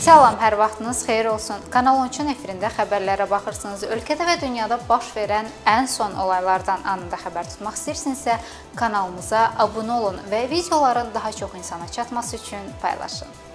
Salam, hər vaxtınız xeyir olsun. Kanal 13-ün efirində xəbərlərə baxırsınız. Ölkədə və dünyada baş verən ən son olaylardan anında xəbər tutmaq istəyirsinizsə, kanalımıza abunə olun və videoların daha çox insana çatması üçün paylaşın.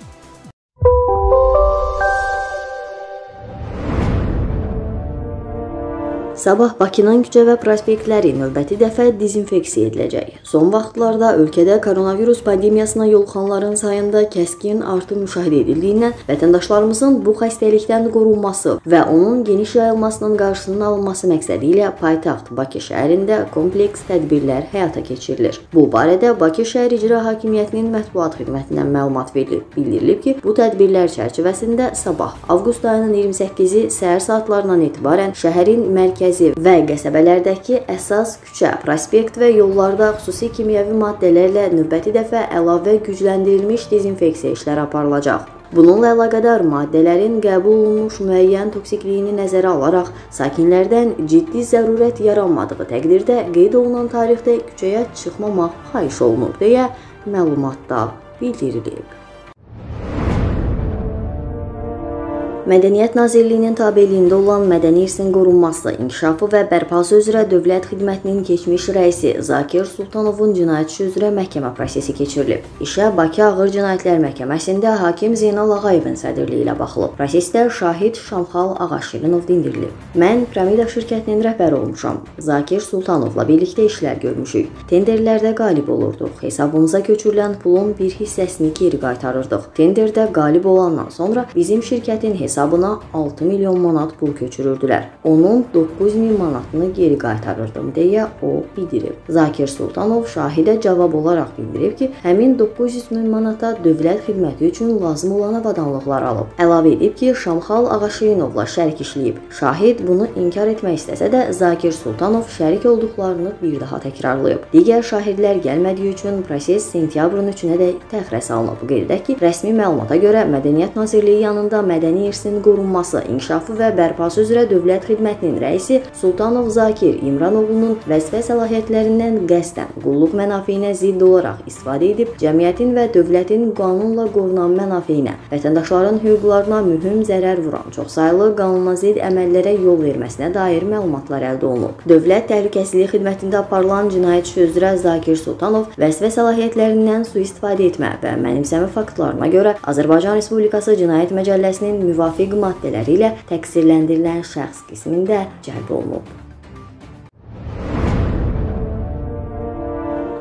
Sabah Bakının küçə və prospektləri növbəti dəfə dezinfeksiya ediləcək. Son vaxtlarda ölkədə koronavirus pandemiyasına yoluxanların sayında kəskin artım müşahidə edildiyindən vətəndaşlarımızın bu xəstəlikdən qorunması və onun geniş yayılmasının qarşısının alınması məqsədi ilə paytaxt Bakı şəhərində kompleks tədbirlər həyata keçirilir. Bu barədə Bakı şəhər icra hakimiyyətinin mətbuat xidmətindən məlumat verilib. Bildirilib ki, bu tədbirlər çərçivəsində sabah avqust ayının 28-i səhər saatlarından etibarən şəhərin mərkəzi mərkəzi və qəsəbələrdəki əsas küçə, prospekt və yollarda xüsusi kimyəvi maddələrlə növbəti dəfə əlavə gücləndirilmiş dezinfeksiya işləri aparılacaq. Bununla əlaqədar maddələrin qəbul olunmuş müəyyən toksikliyini nəzərə alaraq sakinlərdən ciddi zərurət yaranmadığı təqdirdə qeyd olunan tarixdə küçəyə çıxmamaq xahiş olunub deyə məlumatda bildirilib. Mədəniyyət Nazirliyinin tabeliyində olan mədəni irsin qorunması, inkişafı və bərpası üzrə Dövlət Xidmətinin keçmiş rəisi Zakir Sultanovun cinayət işi üzrə məhkəmə prosesi keçirilib. İşə Bakı Ağır Cinayətlər Məhkəməsində hakim Zeynal Ağayevin sədrliyi ilə baxılıb. Prosesdə şahid Şamxal Ağaşirinov dindirilib. Mən Piramida şirkətinin rəhbəri olmuşam. Zakir Sultanovla birlikdə işlər görmüşük. Tenderlərdə qalib olurduq. Hesabımıza köçürülən pulun bir hissəsini geri qaytarırdıq. Tenderdə qalib olandan sonra bizim şirkətin hesabı hesabına 6 milyon manat pul köçürürdülər. Onun 9 min manatını geri qaytarırdım deyə o bildirib. Zakir Sultanov şahidə cavab olaraq bildirib ki, həmin 900 min manata dövlət xidməti üçün lazım olan avadanlıqlar alıb. Əlavə edib ki, Şamxal Ağaşinovla şərik işləyib. Şahid bunu inkar etmək istəsə də Zakir Sultanov şərik olduqlarını bir daha təkrarlayıb. Digər şahidlər gəlmədiyi üçün proses sentyabrın 3-ədək təxirə salınıb. Qeyd edək ki, rəsmi məlumata görə Mədəniyyət Nazirliyi yanında mədəni irs sahəsinin qorunması, inkişafı və bərpası üzrə Dövlət Xidmətinin rəisi Sultanov Zakir İmranoğlunun vəzifə səlahiyyətlərindən qəsdən qulluq mənafeyinə zidd olaraq istifadə edib cəmiyyətin və dövlətin qanunla qorunan mənafeyinə, vətəndaşların hüquqlarına mühüm zərər vuran çoxsaylı qanuna zidd əməllərə yol verməsinə dair məlumatlar əldə olunub. Dövlət Təhlükəsizlik Xidmətində aparılan cinayət işi üzrə Zakir Sultanov vəzifə səlahiyyətlərindən sui-istifadə etmə və mənimsəmə faktlarına görə Azərbaycan Respublikası Cinayət Məcəlləsinin müvafiq müvafiq maddələri ilə təqsirləndirilən şəxs qismində cəlb olunub.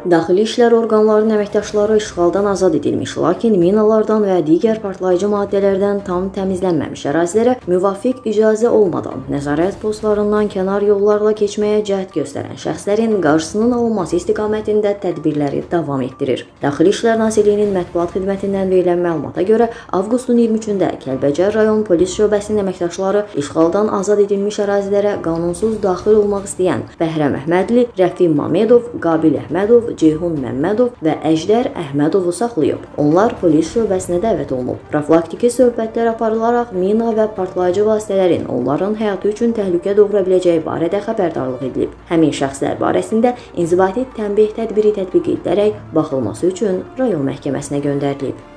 Daxili İşlər orqanlarının əməkdaşları işğaldan azad edilmiş, lakin minalardan və digər partlayıcı maddələrdən tam təmizlənməmiş ərazilərə müvafiq icazə olmadan nəzarət postlarından kənar yollarla keçməyə cəhd göstərən şəxslərin qarşısının alınması istiqamətində tədbirləri davam etdirir. Daxili İşlər Nazirliyinin mətbuat xidmətindən verilən məlumata görə avqustun 23-də Kəlbəcər rayon polis şöbəsinin əməkdaşları işğaldan azad edilmiş ərazilərə qanunsuz daxil olmaq istəyən Bəhrəm Əhmədli, Rəfi Mamedov, Qabil Əhmədov, Ceyhun Məmmədov və Əjdər Əhmədovu saxlayıb. Onlar polis şöbəsinə dəvət olunub. Profilaktiki söhbətlər aparılaraq mina və partlayıcı vasitələrin onların həyatı üçün təhlükə doğura biləcəyi barədə xəbərdarlıq edilib. Həmin şəxslər barəsində inzibati tənbih tədbiri tətbiq edilərək baxılması üçün rayon məhkəməsinə göndərilib.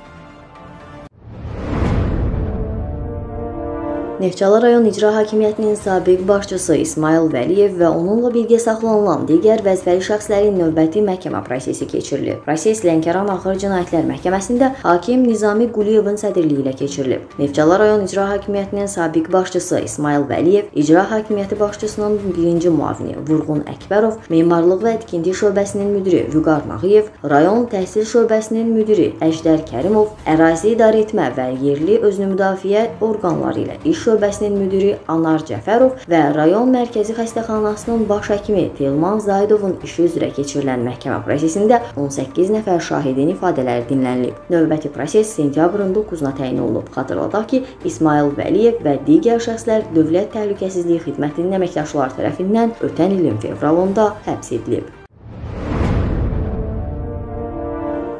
Neftçala rayon icra hakimiyyətinin sabiq başçısı İsmail Vəliyev və onunla birgə saxlanılan digər vəzifəli şəxslərin növbəti məhkəmə prosesi keçirilib. Proses Lənkəran Ağır Cinayətlər Məhkəməsində hakim Nizami Quliyevin sədrliyi ilə keçirilib. Neftçala rayon icra hakimiyyətinin sabiq başçısı İsmail Vəliyev, icra hakimiyyəti başçısının birinci müavini Vurğun Əkbərov, memarlıq və tikinti şöbəsinin müdiri Vüqar Nağıyev, rayon təhsil şöbəsinin müdiri Əjdər Kərimov, ərazi idarə etmə və yerli özünü müdafiə orqanları ilə iş şöbəsinin müdiri Anar Cəfərov və rayon mərkəzi xəstəxanasının baş həkimi Telman Zaidovun işi üzrə keçirilən məhkəmə prosesində 18 nəfər şahidin ifadələri dinlənilib. Növbəti proses sentyabrın 9-na təyin olunub. Xatırladaq ki, İsmail Vəliyev və digər şəxslər Dövlət Təhlükəsizlik Xidmətinin əməkdaşları tərəfindən ötən ilin fevralında həbs edilib.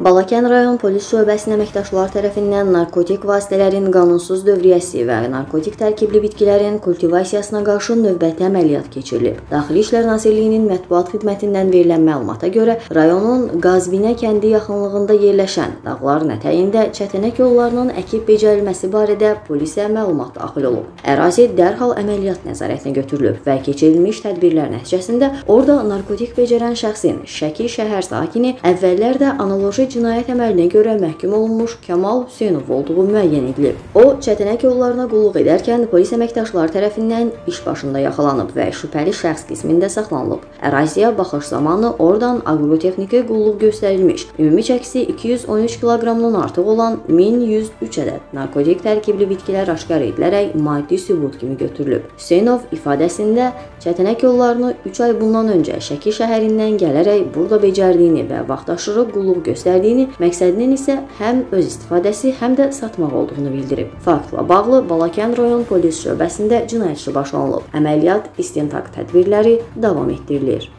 Balakən rayon polis şöbəsinin əməkdaşları tərəfindən narkotik vasitələrin qanunsuz dövriyyəsi və narkotik tərkibli bitkilərin kultivasiyasına qarşı növbəti əməliyyat keçirilib. Daxili İşlər Nazirliyinin mətbuat xidmətindən verilən məlumata görə rayonun Qazbinə kəndi yaxınlığında yerləşən dağların ətəyində çətinək yollarının əkib becərilməsi barədə polisə məlumat daxil olub. Ərazi dərhal əməliyyat nəzarətinə götürülüb və keçirilmiş tədbirlər nəticəsində orada narkotik becərən şəxsin Şəki şəhər sakini əvvəllər də analoji cinayət əməlinə görə məhkum olunmuş Kamal Hüseynov olduğu müəyyən edilib. O, çətinək yollarına qulluq edərkən polis əməkdaşları tərəfindən iş başında yaxalanıb və şübhəli şəxs qismində saxlanılıb. Əraziyə baxış zamanı oradan aqrotexniki qulluq göstərilmiş. Ümumi çəkisi 213 kiloqramdan artıq olan 1103 ədəd narkotik tərkibli bitkilər aşkar edilərək maddi sübut kimi götürülüb. Hüseynov ifadəsində çətinək yollarını 3 ay bundan öncə Şəki şəhərindən gələrək burada becərdiyini və vaxtaşırı qulluq göstərdiyini göstərdiyini, məqsədinin isə həm öz istifadəsi, həm də satmaq olduğunu bildirib. Faktla bağlı Balakən rayon polis şöbəsində cinayət işi başlanılıb. Əməliyyat istintaq tədbirləri davam etdirilir.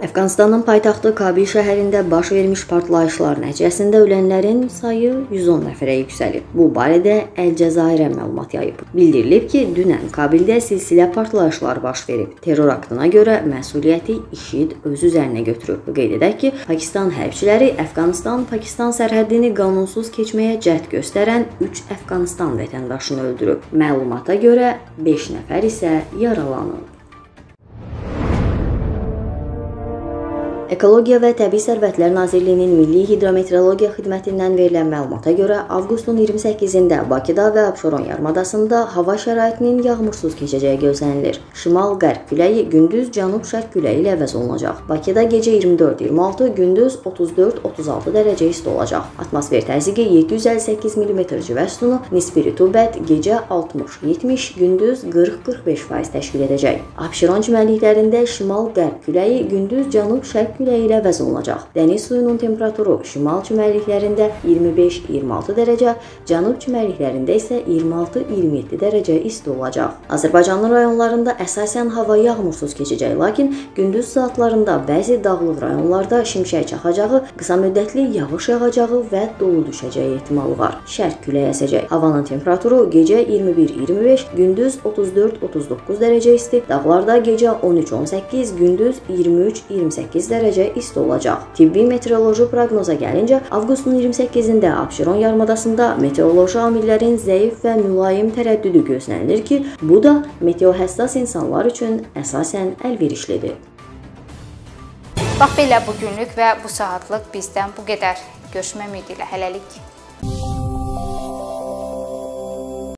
Əfqanistanın paytaxtı Kabil şəhərində baş vermiş partlayışlar nəticəsində ölənlərin sayı 110 nəfərə yüksəlib. Bu barədə Əl-Cəzairə məlumat yayıb. Bildirilib ki, dünən Kabildə silsilə partlayışlar baş verib. Terror aktına görə məsuliyyəti IŞİD öz üzərinə götürüb. Qeyd edək ki, Pakistan hərbçiləri Əfqanistan-Pakistan sərhədini qanunsuz keçməyə cəhd göstərən 3 Əfqanistan vətəndaşını öldürüb. Məlumata görə 5 nəfər isə yaralanıb. Ekologiya və Təbii Sərvətlər Nazirliyinin Milli Hidrometeorologiya Xidmətindən verilən məlumata görə avqustun 28-də Bakıda və Abşeron yarımadasında hava şəraitinin yağmursuz keçəcəyi gözlənilir. Şimal-qərb küləyi gündüz cənub-şərq küləyi ilə əvəz olunacaq. Bakıda gecə 24-26, gündüz 34-36 dərəcə isti olacaq. Atmosfer təzyiqi 758 mm civə sütunu, nisbi rütubət gecə 60-70, gündüz 40-45% təşkil edəcək. Abşeron çimərliklərində şimal-qərb küləyi gündüz cənub-şərq küləyi ilə əvəz olunacaq. Dəniz suyunun temperaturu şimal çimərliklərində 25-26 dərəcə, cənub çimərliklərində isə 26-27 dərəcə isti olacaq. Azərbaycanın rayonlarında əsasən hava yağmursuz keçəcək, lakin gündüz saatlarında bəzi dağlıq rayonlarda şimşək çaxacağı, qısa müddətli yağış yağacağı və dolu düşəcəyi ehtimalı var. Şərq küləyi əsəcək. Havanın temperaturu gecə 21-25, gündüz 34-39 dərəcə isti, dağlarda gecə 13-18, gündüz 23-28 dərəcə dərəcə isti olacaq. Tibbi meteoroloji proqnoza gəlincə, avqustun 28-də Abşeron yarımadasında meteoroloji amillərin zəif və mülayim tərəddüdü gözlənilir ki, bu da meteohəssas insanlar üçün əsasən əlverişlidir. Bax belə bu günlük və bu saatlıq bizdən bu qədər. Görüşmək ümidi ilə hələlik.